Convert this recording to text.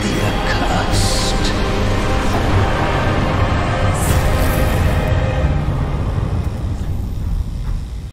点。